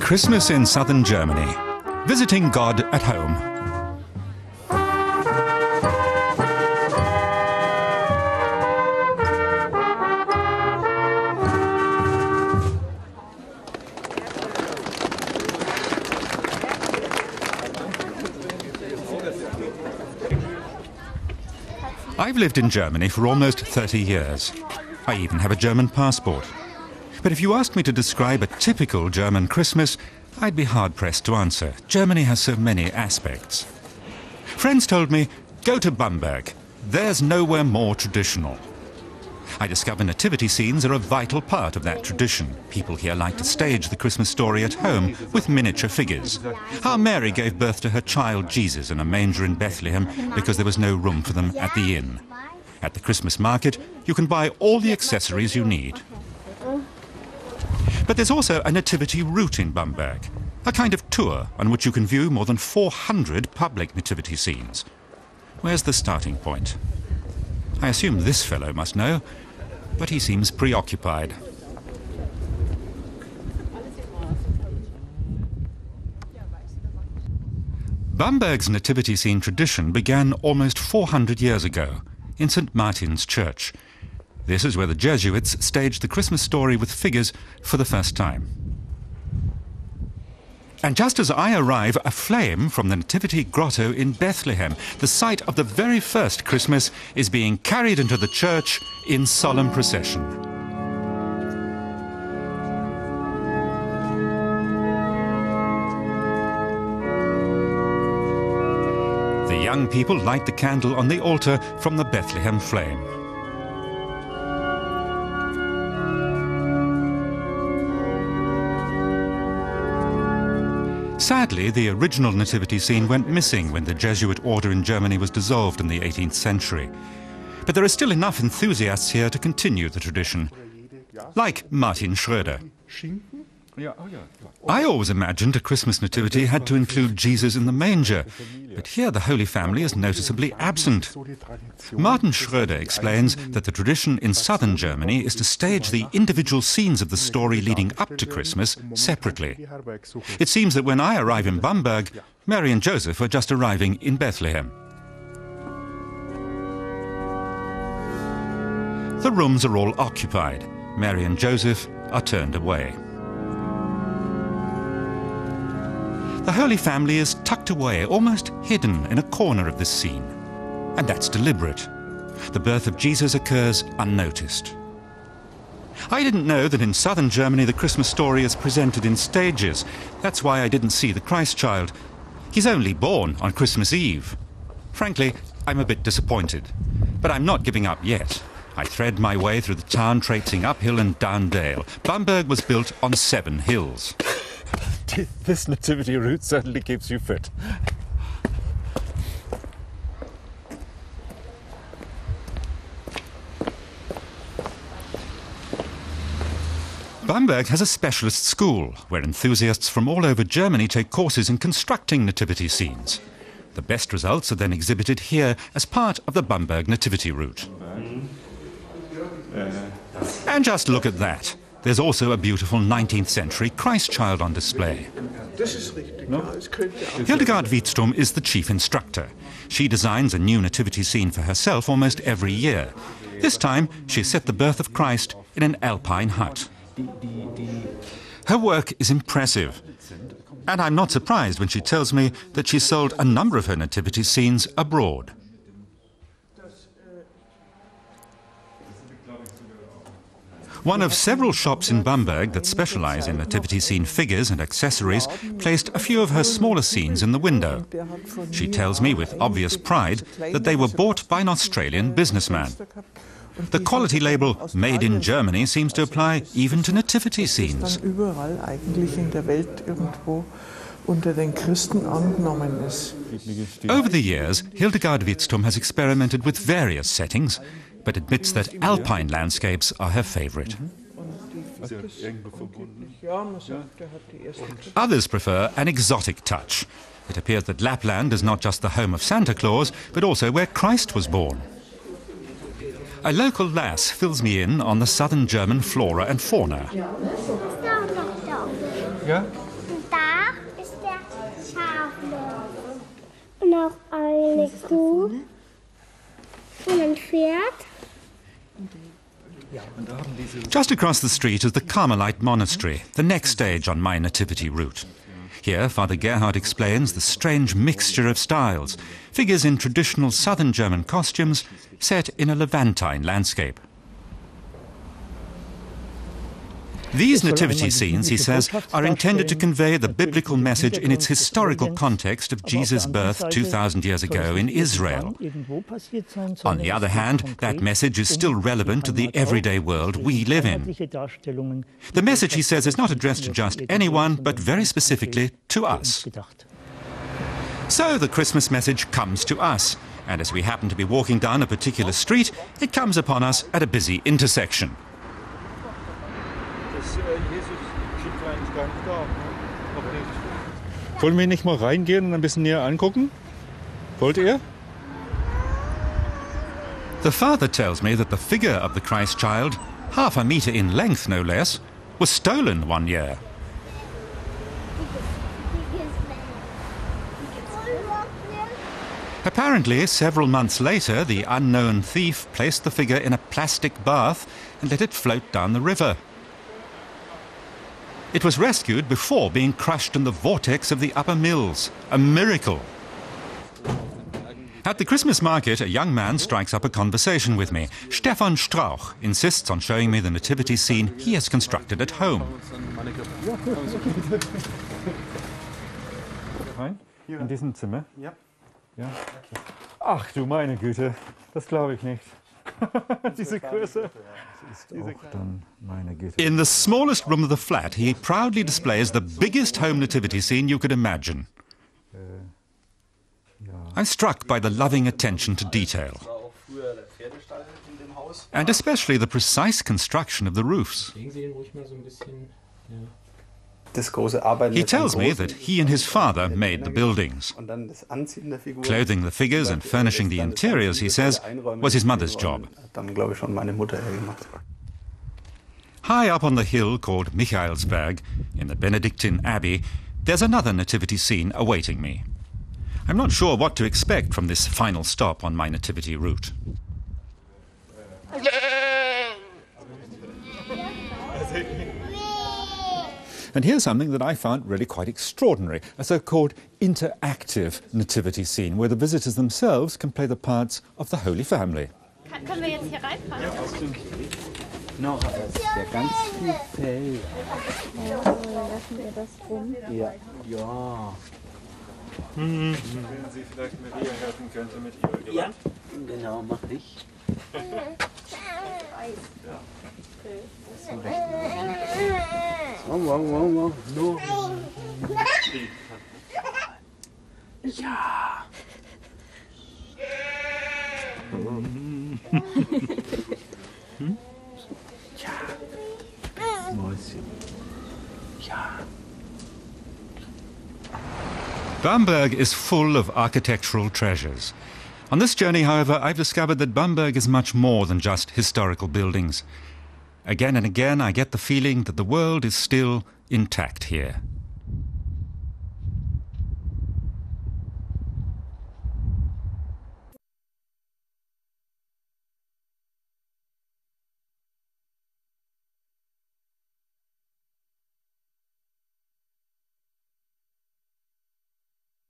Christmas in southern Germany. Visiting God at home. I've lived in Germany for almost 30 years. I even have a German passport. But if you asked me to describe a typical German Christmas, I'd be hard pressed to answer. Germany has so many aspects. Friends told me, go to Bamberg. There's nowhere more traditional. I discover nativity scenes are a vital part of that tradition. People here like to stage the Christmas story at home with miniature figures. How Mary gave birth to her child Jesus in a manger in Bethlehem because there was no room for them at the inn. At the Christmas market, you can buy all the accessories you need. But there's also a nativity route in Bamberg, a kind of tour on which you can view more than 400 public nativity scenes. Where's the starting point? I assume this fellow must know, but he seems preoccupied. Bamberg's nativity scene tradition began almost 400 years ago in St. Martin's Church. This is where the Jesuits staged the Christmas story with figures for the first time. And just as I arrive, a flame from the Nativity Grotto in Bethlehem, the site of the very first Christmas, is being carried into the church in solemn procession. The young people light the candle on the altar from the Bethlehem flame. Sadly, the original nativity scene went missing when the Jesuit order in Germany was dissolved in the 18th century. But there are still enough enthusiasts here to continue the tradition, like Martin Schröder. I always imagined a Christmas nativity had to include Jesus in the manger, but here the Holy Family is noticeably absent. Martin Schröder explains that the tradition in southern Germany is to stage the individual scenes of the story leading up to Christmas separately. It seems that when I arrive in Bamberg, Mary and Joseph are just arriving in Bethlehem. The rooms are all occupied. Mary and Joseph are turned away. The Holy Family is tucked away, almost hidden in a corner of this scene. And that's deliberate. The birth of Jesus occurs unnoticed. I didn't know that in southern Germany the Christmas story is presented in stages. That's why I didn't see the Christ child. He's only born on Christmas Eve. Frankly, I'm a bit disappointed. But I'm not giving up yet. I thread my way through the town, traipsing uphill and down dale. Bamberg was built on seven hills. this nativity route certainly keeps you fit. Bamberg has a specialist school where enthusiasts from all over Germany take courses in constructing nativity scenes. The best results are then exhibited here as part of the Bamberg nativity route. And just look at that. There's also a beautiful 19th century Christ child on display. Hildegard Wiedstrom is the chief instructor. She designs a new nativity scene for herself almost every year. This time, she set the birth of Christ in an alpine hut. Her work is impressive. And I'm not surprised when she tells me that she sold a number of her nativity scenes abroad. One of several shops in Bamberg that specialize in nativity scene figures and accessories placed a few of her smaller scenes in the window. She tells me with obvious pride that they were bought by an Australian businessman. The quality label Made in Germany seems to apply even to nativity scenes. Over the years, Hildegard Wiedstrom has experimented with various settings, but admits that alpine landscapes are her favorite. Others prefer an exotic touch. It appears that Lapland is not just the home of Santa Claus, but also where Christ was born. A local lass fills me in on the southern German flora and fauna. Ist da auch noch da? Ja? Und da ist der Schafle. Und auch eine Kuh. Und ein Pferd. Just across the street is the Carmelite Monastery, the next stage on my nativity route. Here, Father Gerhard explains the strange mixture of styles, figures in traditional southern German costumes set in a Levantine landscape. These nativity scenes, he says, are intended to convey the biblical message in its historical context of Jesus' birth 2,000 years ago in Israel. On the other hand, that message is still relevant to the everyday world we live in. The message, he says, is not addressed to just anyone, but very specifically to us. So the Christmas message comes to us, and as we happen to be walking down a particular street, it comes upon us at a busy intersection. Wollen wir nicht mal reingehen und ein bisschen näher angucken? Wollt ihr? The father tells me that the figure of the Christ child, half a metre in length no less, was stolen one year. Apparently, several months later, the unknown thief placed the figure in a plastic bath and let it float down the river. It was rescued before being crushed in the vortex of the upper mills. A miracle. At the Christmas market, a young man strikes up a conversation with me. Stefan Strauch insists on showing me the nativity scene he has constructed at home. In diesem Zimmer? Ja. ja. Ach du meine Güte, das glaube ich nicht. Diese Größe. Auch dann meine Güte. In the smallest room of the flat, he proudly displays the biggest home nativity scene you could imagine. Uh, I'm struck by the loving attention to detail, auch früher der Pferdestall in dem Haus. and especially the precise construction of the roofs. He tells me that he and his father made the buildings. und dann das Anziehen der Figuren. Clothing the figures and furnishing the interiors, he says, was his mother's job. Hat dann glaube ich schon meine Mutter gemacht. High up on the hill called Michaelsberg, in the Benedictine Abbey, there's another nativity scene awaiting me. I'm not sure what to expect from this final stop on my nativity route. And here's something that I found really quite extraordinary a so called interactive nativity scene where the visitors themselves can play the parts of the Holy Family. Kann, können wir jetzt hier reinfahren? Noch der ganz viel Fell. Lassen wir das rum. Ja. Ja. Wenn Sie vielleicht Maria helfen könnte mit ihrer Ja. Genau, mach ich. So, wow, wow, wow. No. Mäuschen. Ja. Bamberg is full of architectural treasures. On this journey, however, I've discovered that Bamberg is much more than just historical buildings. Again and again, I get the feeling that the world is still intact here.